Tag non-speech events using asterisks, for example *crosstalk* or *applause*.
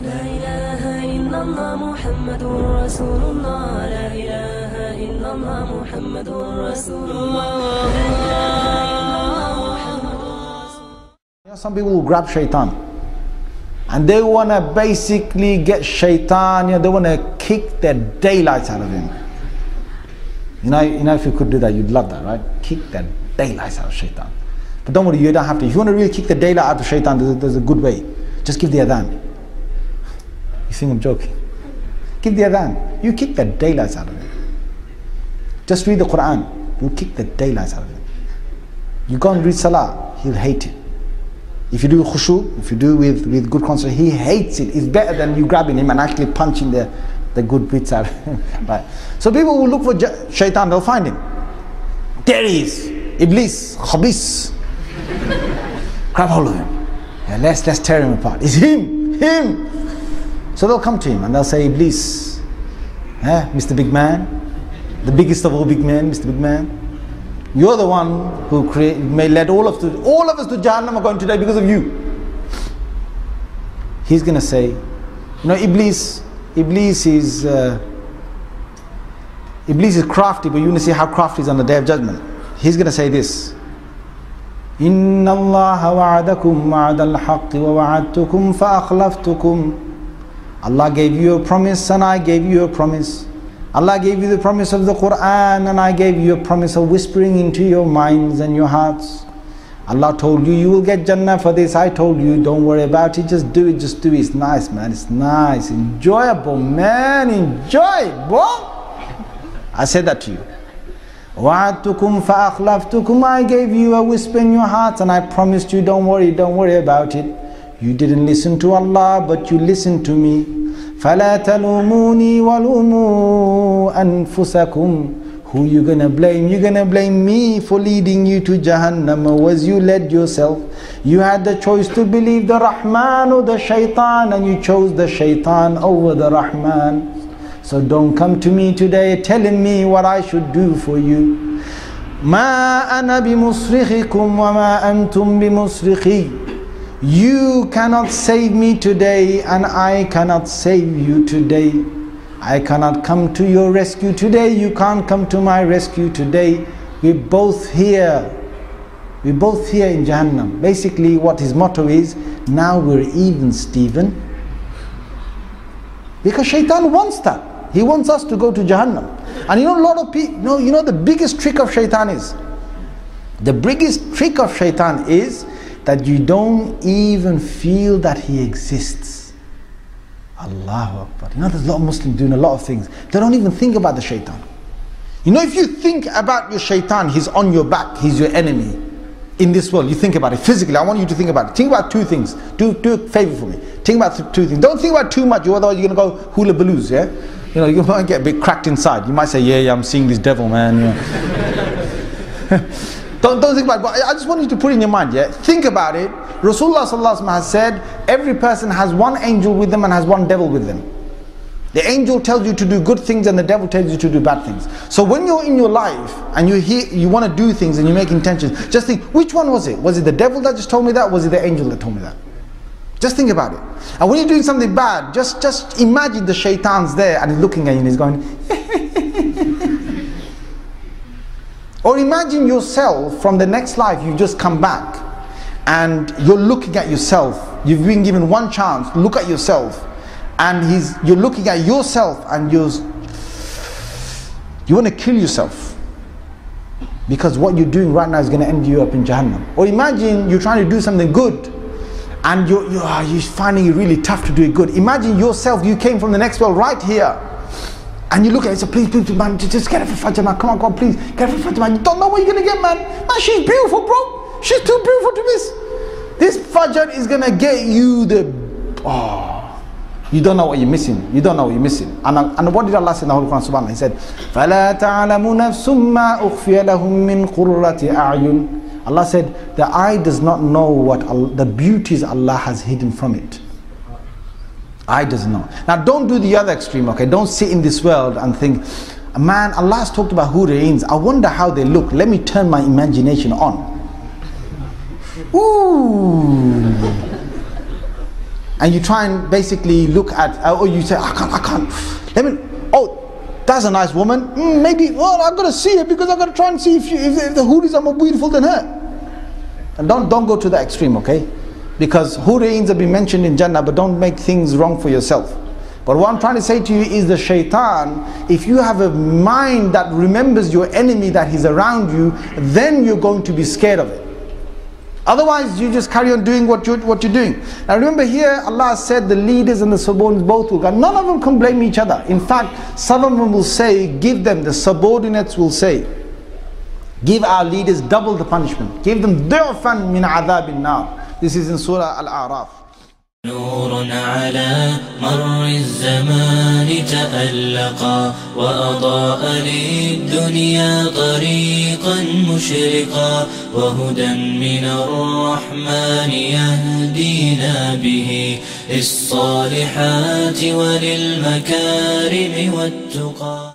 لا إله إلا الله محمد رسول الله لا إله إلا الله محمد رسول الله لا إله إلا الله محمد You know, some people will grab shaitan and they want to basically get shaitan, you know, they want to kick the daylights out of him. You know, you know, if you could do that, you'd love that, right? Kick the daylights out of shaitan. But don't worry, you don't have to. If you want to really kick the daylight out of shaitan, there's a, there's a good way. Just give the adhan. You think I'm joking? Give the adhan. You kick the daylights out of him. Just read the Quran. You kick the daylights out of him. You go and read Salah, he'll hate it. If you do khushu, if you do with, with good concentration, he hates it. It's better than you grabbing him and actually punching the, the good bits out *laughs* right. So people will look for shaitan, they'll find him. There he is. Iblis, Khabis. *laughs* Grab hold of him. Yeah, let's, let's tear him apart. It's him, him. So they'll come to him and they'll say, Iblis, eh, Mr. Big Man, the biggest of all big men, Mr. Big Man. You're the one who create, may led all of to, all of us to Jahannam are going today because of you. He's going to say, you know, Iblis, Iblis is uh, Iblis is crafty, but you're going to see how crafty he is on the day of judgment. He's going to say this. إن الله وعدكم وعد الحق ووعدتكم فأخلفتكم Allah gave you a promise and I gave you a promise. Allah gave you the promise of the Quran and I gave you a promise of whispering into your minds and your hearts. Allah told you you will get Jannah for this. I told you don't worry about it. Just do it. Just do it. It's nice, man. It's nice. Enjoyable, man. Enjoy, boy. I said that to you. وَعَدْتُكُمْ فَأَخْلَفْتُكُمْ I gave you a whisper in your hearts and I promised you don't worry, don't worry about it. You didn't listen to Allah, but you listened to me. فَلَا تَلُومُونِي وَلُومُوا أَنفُسَكُمْ Who you gonna blame? You're gonna blame me for leading you to Jahannam or was you led yourself? You had the choice to believe the Rahman or the Shaitan and you chose the Shaitan over the Rahman. So don't come to me today telling me what I should do for you. ما أنا بمصرخكم وما أنتم بمصرخي you cannot save me today and I cannot save you today. I cannot come to your rescue today. You can't come to my rescue today. We're both here. We're both here in Jahannam. Basically, what his motto is now we're even, Stephen. Because shaitan wants that. He wants us to go to Jahannam. And you know, a lot of people, you know, you know the biggest trick of shaitan is? The biggest trick of shaitan is that you don't even feel that he exists. Allahu Akbar. You know, there's a lot of Muslims doing a lot of things. They don't even think about the shaitan. You know, if you think about your shaitan, he's on your back, he's your enemy. In this world, you think about it physically. I want you to think about it. Think about two things. Do, do a favor for me. Think about two things. Don't think about too much, otherwise you're going to go hula baloos, yeah? You know, you *laughs* might get a bit cracked inside. You might say, yeah, yeah, I'm seeing this devil, man. *laughs* Know. *laughs* Don't, don't think about it, but I just want you to put in your mind, yeah? Think about it. Rasulullah sallallahu has said, every person has one angel with them and has one devil with them. The angel tells you to do good things and the devil tells you to do bad things. So when you're in your life and you hear, you want to do things and you make intentions, just think, which one was it? Was it the devil that just told me that? Was it the angel that told me that? Just think about it. And when you're doing something bad, just, just imagine the shaitan's there and he's looking at you and he's going, *laughs* Or imagine yourself from the next life, you just come back and you're looking at yourself. You've been given one chance, look at yourself. And he's, you're looking at yourself and you're, you want to kill yourself. Because what you're doing right now is going to end you up in Jahannam. Or imagine you're trying to do something good and you're, you're, you're finding it really tough to do it good. Imagine yourself, you came from the next world right here. And you look at it, say, please, please, man, just get it for Fajr, man. Come on, come on, please, get it for Fajr, man. You don't know what you're gonna get, man. Man, she's beautiful, bro. She's too beautiful to miss. This Fajr is gonna get you the. Oh, you don't know what you're missing. You don't know what you're missing. And, and what did Allah say in the Holy Quran? Subhanallah, He said, فَلَا تَعْلَمُ نَفْسٌ مَا أُخْفِيَ لَهُم مِّن قُرَّةِ أَعْيُنٍ Allah said, the eye does not know what Allah, the beauties Allah has hidden from it. I doesn't know. Now don't do the other extreme, okay? Don't sit in this world and think, man, Allah has talked about Hurains. I wonder how they look. Let me turn my imagination on. Ooh. and you try and basically look at, uh, or you say, I can't, I can't. Let me, oh, that's a nice woman. Mm, maybe, well, I've got to see her because I've got to try and see if, you, if, if the houris are more beautiful than her. And don't, don't go to the extreme, okay? Because hurins have been mentioned in Jannah, but don't make things wrong for yourself. But what I'm trying to say to you is the shaitan, if you have a mind that remembers your enemy that he's around you, then you're going to be scared of it. Otherwise, you just carry on doing what you're, what you're doing. Now remember here, Allah said the leaders and the subordinates both will go. None of them can blame each other. In fact, some of them will say, give them, the subordinates will say, give our leaders double the punishment. Give them du'fan min adhab nar. This is in Surah Al-A'raf. نور على مر الزمان تألقا وأضاء للدنيا طريقا مشرقا وهدى من الرحمن يهدينا به للصالحات وللمكارم والتقى